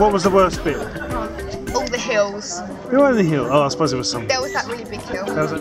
What was the worst bit? All the hills. Who on the hill? Oh, I suppose it was some. There was that really big hill. That was a...